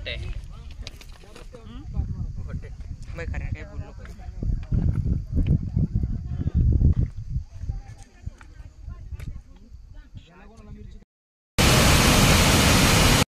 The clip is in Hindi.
गोटे हम्म? मैं खरा काय बोलू